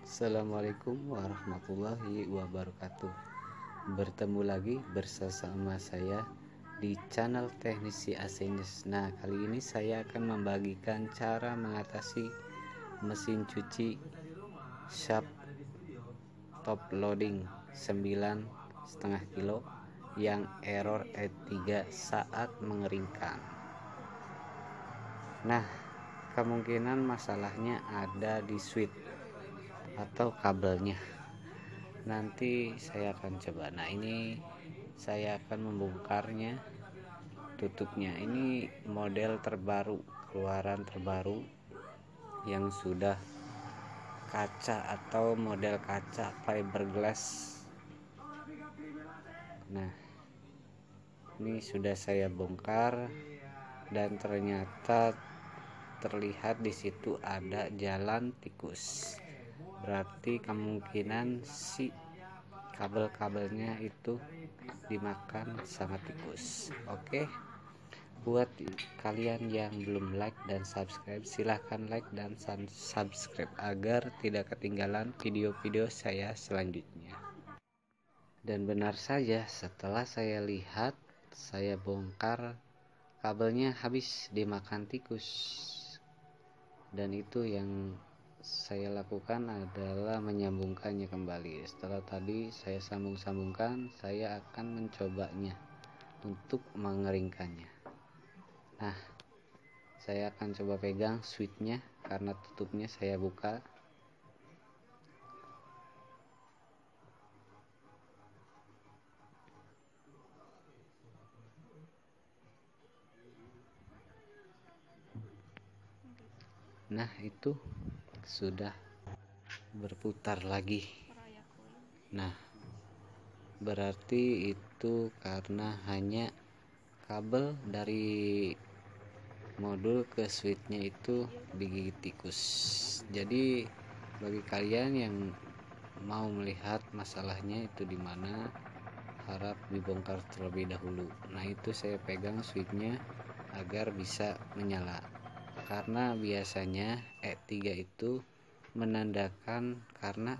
Assalamualaikum warahmatullahi wabarakatuh. Bertemu lagi bersama saya di channel teknisi Asenes Nah kali ini saya akan membagikan cara mengatasi mesin cuci Sharp top loading 9 setengah kilo yang error E3 saat mengeringkan. Nah kemungkinan masalahnya ada di switch atau kabelnya. Nanti saya akan coba. Nah ini saya akan membongkarnya tutupnya. Ini model terbaru keluaran terbaru yang sudah kaca atau model kaca fiberglass nah ini sudah saya bongkar dan ternyata terlihat di situ ada jalan tikus. Berarti kemungkinan si kabel-kabelnya itu dimakan sama tikus. Oke buat kalian yang belum like dan subscribe silahkan like dan subscribe agar tidak ketinggalan video-video saya selanjutnya dan benar saja setelah saya lihat saya bongkar kabelnya habis dimakan tikus. Dan itu yang saya lakukan adalah menyambungkannya kembali. Setelah tadi saya sambung-sambungkan saya akan mencobanya untuk mengeringkannya. Nah saya akan coba pegang switchnya karena tutupnya saya buka nah itu sudah berputar lagi. Nah berarti itu karena hanya kabel dari modul ke switchnya itu digigit tikus. Jadi bagi kalian yang mau melihat masalahnya itu di mana harap dibongkar terlebih dahulu. Nah itu saya pegang switchnya agar bisa menyala karena biasanya E3 itu menandakan karena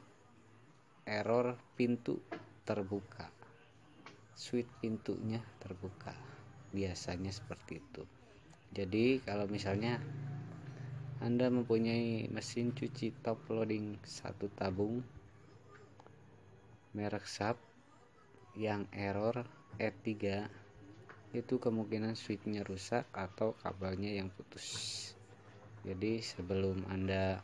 error pintu terbuka switch pintunya terbuka. Biasanya seperti itu. Jadi kalau misalnya anda mempunyai mesin cuci top loading satu tabung merek Sharp yang error E3 itu kemungkinan switchnya rusak atau kabelnya yang putus jadi sebelum anda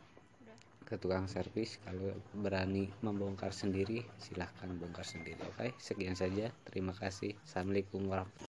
ke tukang servis kalau berani membongkar sendiri silahkan bongkar sendiri oke? Sekian saja terima kasih. Assalamualaikum warahmatullahi